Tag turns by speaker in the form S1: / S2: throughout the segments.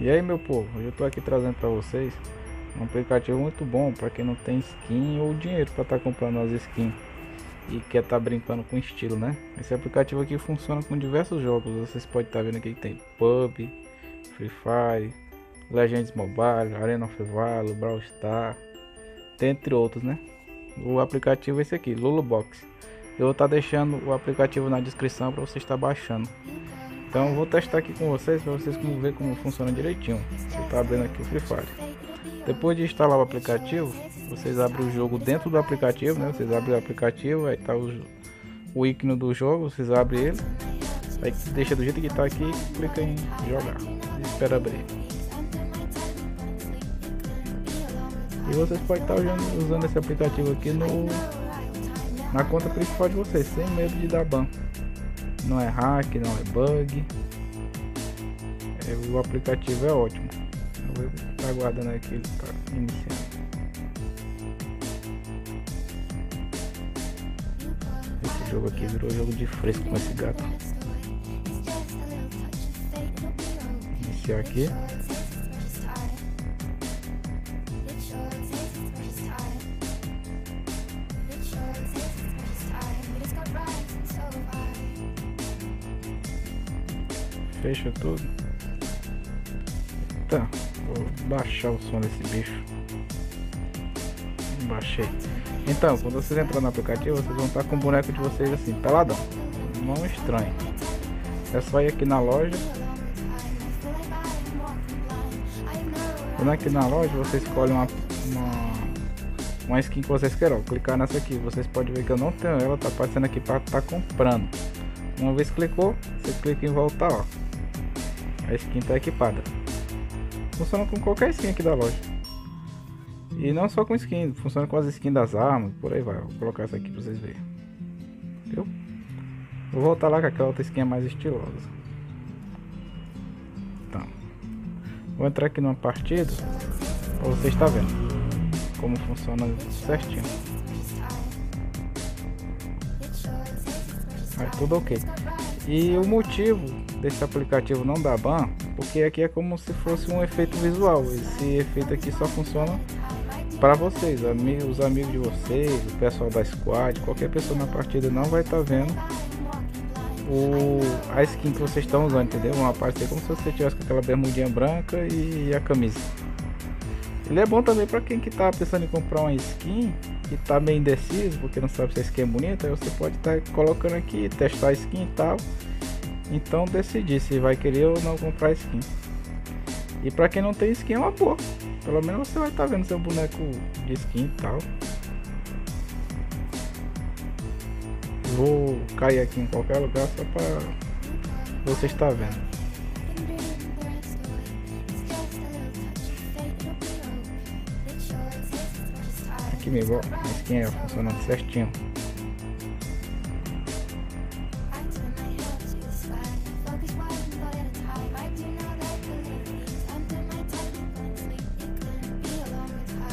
S1: E aí meu povo, eu tô aqui trazendo para vocês um aplicativo muito bom para quem não tem skin ou dinheiro para estar tá comprando as skins e quer estar tá brincando com estilo, né? Esse aplicativo aqui funciona com diversos jogos. Vocês podem estar tá vendo aqui que tem PUB, Free Fire, Legends Mobile, Arena of Valor, Brawl Star, dentre outros, né? O aplicativo é esse aqui, Lulubox. Eu vou estar tá deixando o aplicativo na descrição para você estar baixando. Então vou testar aqui com vocês para vocês como ver como funciona direitinho. Você está abrindo aqui o Free Fire. Depois de instalar o aplicativo, vocês abrem o jogo dentro do aplicativo, né? Vocês abrem o aplicativo, aí tá o, o ícone do jogo, vocês abrem ele, aí deixa do jeito que está aqui, clica em jogar espera abrir. E vocês podem estar usando, usando esse aplicativo aqui no na conta principal de vocês, sem medo de dar ban. Não é hack, não é bug. É, o aplicativo é ótimo. Eu vou estar aguardando aqui tá iniciando. Esse jogo aqui virou jogo de fresco com esse gato. Iniciar aqui. Fecha tudo. Tá, vou baixar o som desse bicho. Baixei. Então, quando vocês entrar no aplicativo, vocês vão estar com o boneco de vocês assim, peladão. Não estranho. É só ir aqui na loja. Quando aqui na loja, você escolhe uma, uma, uma skin que vocês queiram. Clicar nessa aqui, vocês podem ver que eu não tenho ela, tá aparecendo aqui para estar tá comprando. Uma vez clicou, você clica em voltar, ó. A skin está equipada. Funciona com qualquer skin aqui da loja. E não só com skin, funciona com as skins das armas, por aí vai. Vou colocar essa aqui para vocês verem. Viu? Vou voltar lá com aquela outra skin mais estilosa. Então, vou entrar aqui numa partida para vocês estar vendo como funciona certinho. Aí tudo ok. E o motivo desse aplicativo não dá ban, porque aqui é como se fosse um efeito visual. Esse efeito aqui só funciona para vocês, os amigos de vocês, o pessoal da squad, qualquer pessoa na partida não vai estar tá vendo o, a skin que vocês estão usando, entendeu? Uma parte como se você tivesse com aquela bermudinha branca e a camisa. Ele é bom também para quem que tá pensando em comprar uma skin e tá meio indeciso, porque não sabe se a skin é bonita, aí você pode estar tá colocando aqui, testar a skin e tal. Então decidir se vai querer ou não comprar skin. E para quem não tem skin é uma boa. Pelo menos você vai estar tá vendo seu boneco de skin e tal. Vou cair aqui em qualquer lugar só para você estar vendo. Aqui mesmo, ó, a skin é funcionando certinho.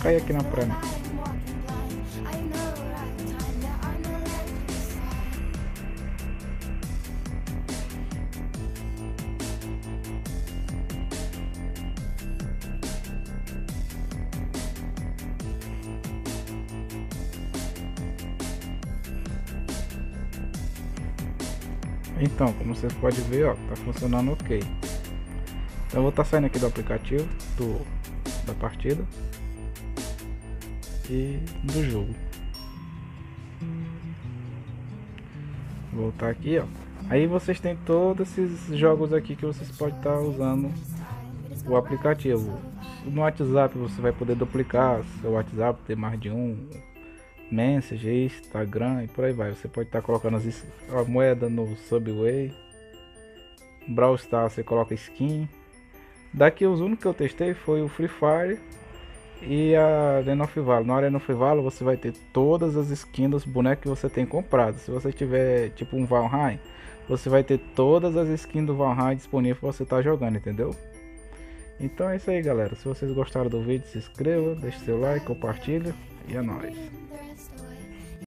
S1: cai aqui na praia. Então, como vocês podem ver, ó, tá funcionando ok. Então eu vou estar tá saindo aqui do aplicativo do, da partida e do jogo. Voltar aqui, ó. Aí vocês têm todos esses jogos aqui que vocês podem estar usando o aplicativo. No WhatsApp você vai poder duplicar seu WhatsApp, ter mais de um Message, Instagram e por aí vai. Você pode estar colocando as, a moeda no Subway. Brawl Stars você coloca skin. Daqui os únicos que eu testei foi o Free Fire e a Arena of Valor. Na Arena of Valor você vai ter todas as skins dos bonecos que você tem comprado. Se você tiver tipo um Valheim, você vai ter todas as skins do Valheim disponível para você estar tá jogando, entendeu? Então é isso aí galera. Se vocês gostaram do vídeo, se inscreva, deixe seu like, compartilha e é nóis.